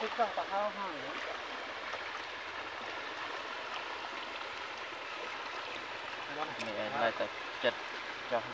ទឹកក៏បោះហើយនេះឯងឡើយតែចិត្ត